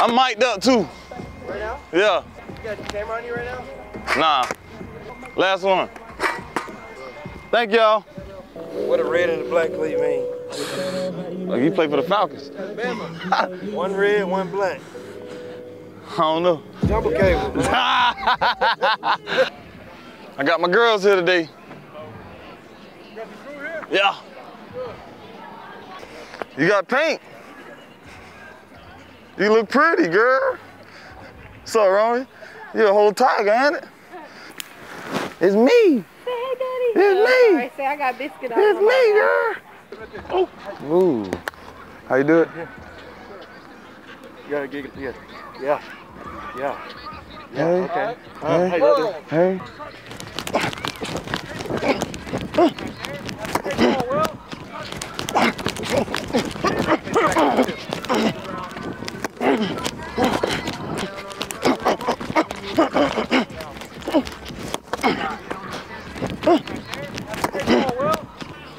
I'm mic'd up too. Right now? Yeah. You got the camera on you right now? Nah. Last one. Thank y'all. What a red and a black cleat mean? Oh, you play for the Falcons. One red, one black. I don't know. Double cable. I got my girls here today. You got here? Yeah. You got paint. You look pretty, girl. What's up, Romy? You a whole tiger, ain't it? It's me. Hey, Daddy. It's me. I say I got biscuit on It's me, mind. girl. Ooh. How you do it? You gotta get it. Yeah. Yeah. Yeah. Hey. Okay. Hey. Hey, look. Hey.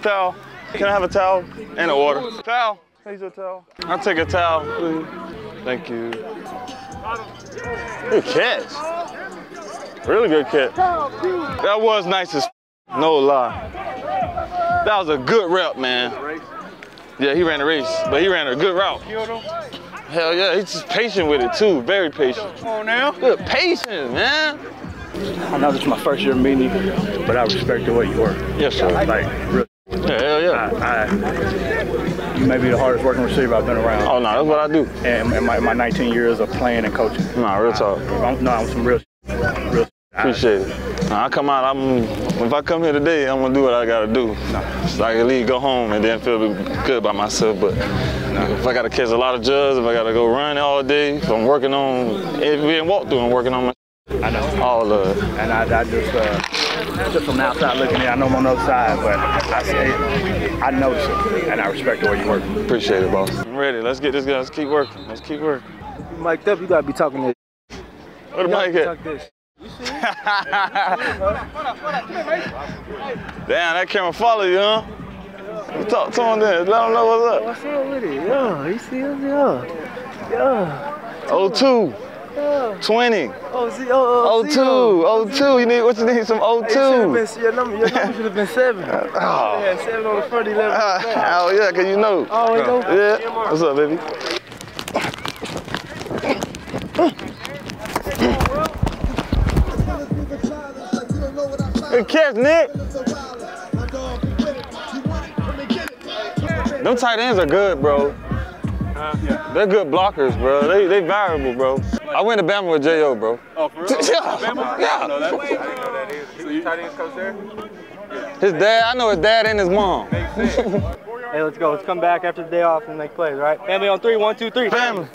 Towel. Can I have a towel and a water? Towel. Here's a towel. I'll take a towel, please. Thank you. Good catch. Really good catch. That was nice as no lie. That was a good rep, man. Yeah, he ran the race, but he ran a good route. Hell yeah, he's just patient with it too, very patient. Come on now. Good patience, man. I know this is my first year meeting you, but I respect the way you work. Yes, sir. Like, really, Yeah, hell yeah. I, you may be the hardest working receiver I've been around. Oh no, that's what I do. And in my, my 19 years of playing and coaching. Nah, real talk. I'm, no, I'm some real, real. Appreciate it. Nah, I come out, I'm, if I come here today, I'm gonna do what I gotta do. So I can leave, go home, and then feel good by myself. But if I gotta catch a lot of JUGS, if I gotta go run all day, if I'm working on, if we ain't walk through, I'm working on my I know. all of it. And I, I just, uh, just from the outside looking in, I know I'm on the other side, but I say, I notice it, and I respect the way you work. Appreciate it, boss. I'm ready. Let's get this guy. Let's keep working. Let's keep working. Mic'd up, you gotta be talking this. Where the mic at? Damn, that camera follow you, huh? Talk to him then. Let him know what's up. What's up with it? Yeah, you see us? Yeah. Yeah. 02, Yeah. 20, Oh, oh, oh, 02, 02. You need what you need? Some Hey, you should have been, your number, your number should have been seven. Oh, Yeah, seven on the front, eleven on the back. oh yeah, cause you know. Oh, go. Yeah. What's up, baby? Good catch, Nick. Them tight ends are good, bro. They're good blockers, bro. They they variable, bro. I went to Bama with J.O., bro. Oh, for real? Yeah. yeah. So you tight ends coach there? His dad, I know his dad and his mom. Hey, let's go. Let's come back after the day off and make plays, all right? Family on three. One, two, three. Family.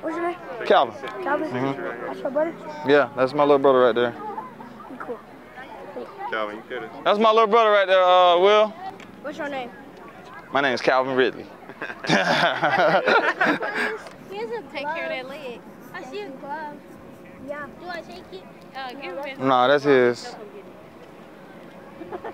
What's your name? Calvin. Calvin? Mm-hmm. That's your brother? Yeah, that's my little brother right there. Calvin, you kidding? That's my little brother right there, uh, Will. What's your name? My name is Calvin Ridley. he doesn't take care of that leg. I see his gloves. Yeah. Do I take it? Oh, uh, no, that's his.